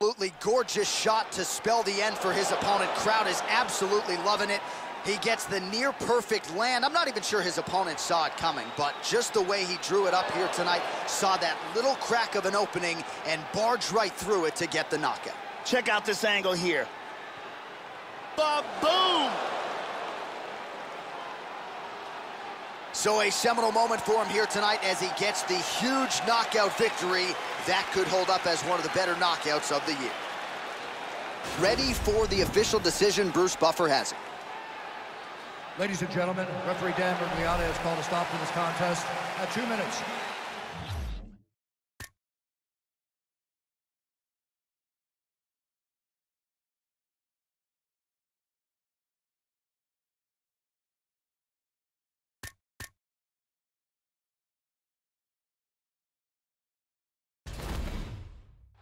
Absolutely gorgeous shot to spell the end for his opponent. Crowd is absolutely loving it. He gets the near perfect land. I'm not even sure his opponent saw it coming, but just the way he drew it up here tonight, saw that little crack of an opening and barged right through it to get the knockout. Check out this angle here. Ba-boom! So a seminal moment for him here tonight as he gets the huge knockout victory. That could hold up as one of the better knockouts of the year. Ready for the official decision, Bruce Buffer has it. Ladies and gentlemen, referee Dan Miragliotta has called a stop to this contest at two minutes.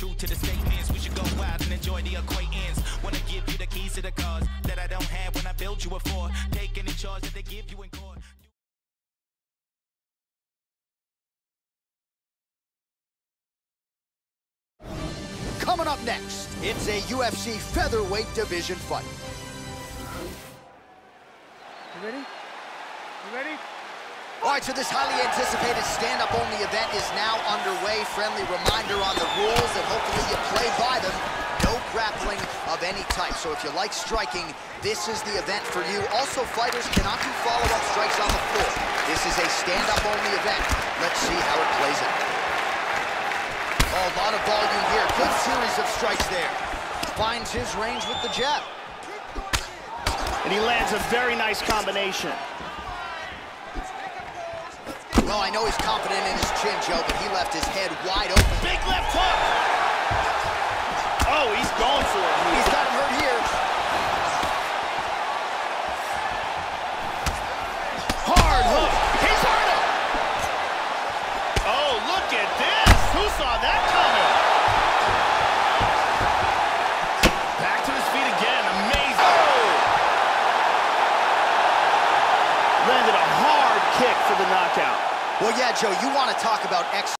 true to the statements. We should go out and enjoy the acquaintance. Wanna give you the keys to the cars that I don't have when I built you a four. Take any charge that they give you in court. Coming up next, it's a UFC featherweight division fight. You ready? You ready? All right, so this highly anticipated stand-up only event is now underway. Friendly reminder on the rules and hopefully you play by them. No grappling of any type. So if you like striking, this is the event for you. Also, fighters cannot do follow-up strikes on the floor. This is a stand-up only event. Let's see how it plays out. Oh, a lot of volume here. Good series of strikes there. Finds his range with the jab. And he lands a very nice combination. Well, I know he's confident in his chin, Joe, but he left his head wide open. Big left hook! Oh, he's going for it. He's got him hurt here. Hard hook. He's hurt him. Oh, look at this. Who saw that coming? Back to his feet again. Amazing. Oh! Landed a hard kick for the knockout. Well, yeah, Joe, you want to talk about X.